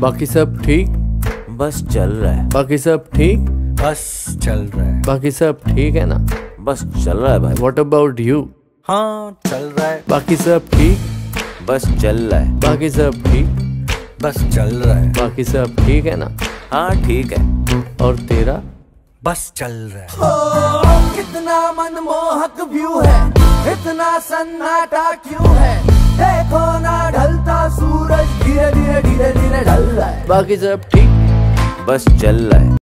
बाकी सब ठीक? बस चल रहा है। बाकी सब ठीक? बस चल रहा है। बाकी सब ठीक है ना? बस चल रहा है भाई। वॉट अबाउट यू हाँ चल रहा है। बाकी सब ठीक? बस चल रहा है। बाकी सब ठीक? बस चल रहा है। बाकी सब ठीक है ना? हाँ ठीक है। और तेरा? बस चल रहा है। कितना मनमोहक व्यू है। इतना सन्नाटा क्यों है? बाकी सब ठीक बस चल रहा है।